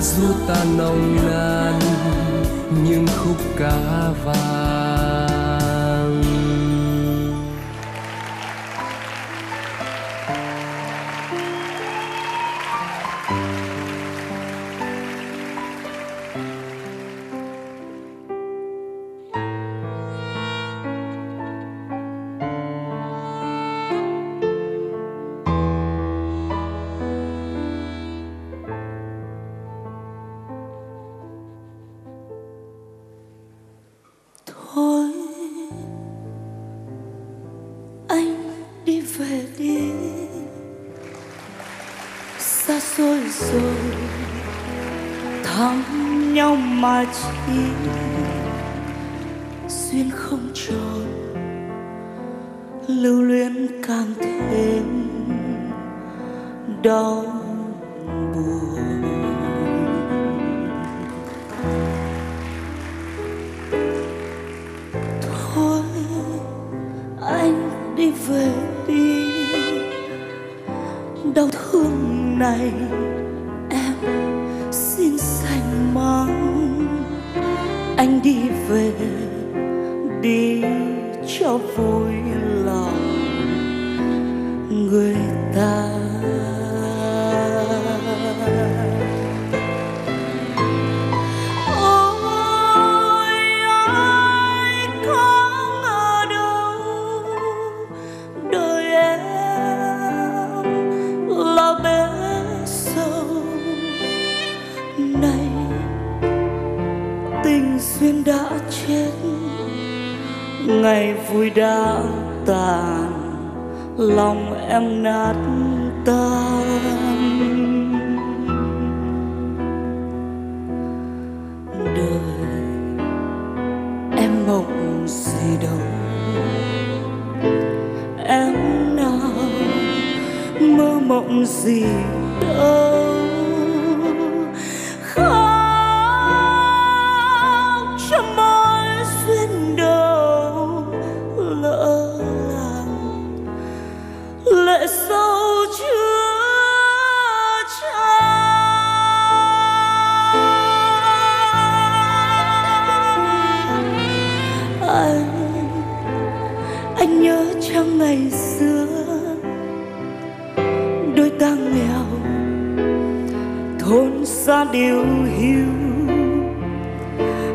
Dù ru ta nồng nàn những khúc ca vàng xa xôi rồi thăm nhau mà chỉ duyên không tròn lưu luyến càng thêm đau buồn. Này em xin dành mang anh đi về đi cho vui lòng. Người ta duyên đã chết, ngày vui đã tàn, lòng em nát tan. Đời em mộng gì đâu, em nào mơ mộng gì đâu. Anh anh nhớ trong ngày xưa, đôi ta nghèo, thôn xa điều hiu,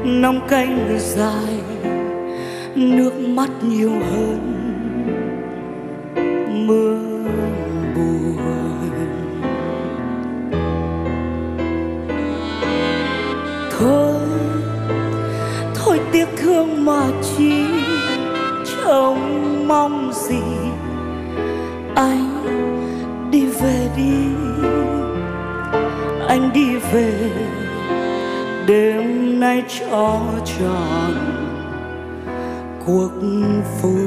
nong canh dài, nước mắt nhiều hơn mưa. Tiếc thương mà chi trông mong gì. Anh đi về đi, anh đi về, đêm nay cho tròn cuộc vui.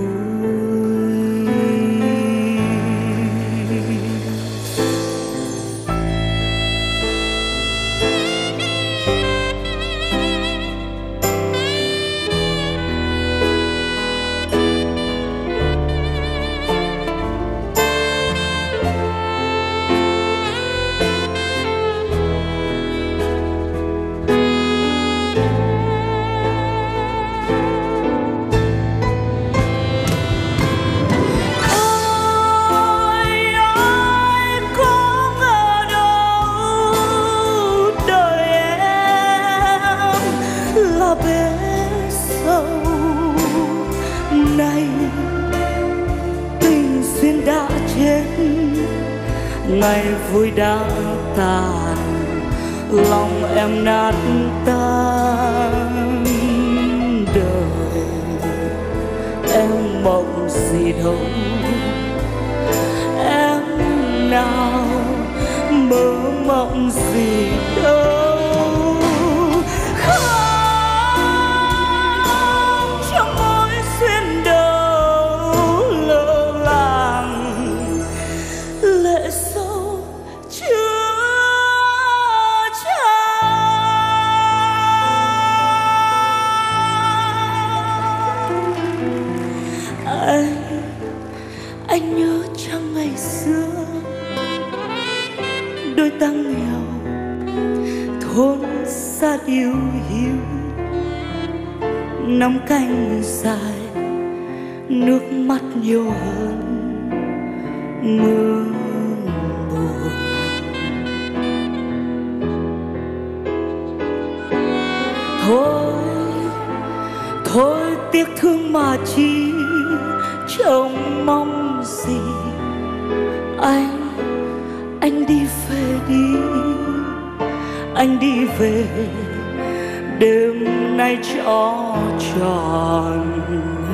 Đã chết. Ngày vui đã tàn, lòng em nát tan. Đời, em mộng gì đâu. Em nào mơ mộng gì đâu. Tăng nghèo, thôn xa sát yêu hiu. Nắm canh dài, nước mắt nhiều hơn mưa buồn. Thôi thôi tiếc thương mà chi trông mong gì anh anh đi về đi anh đi về. Đêm nay cho tròn.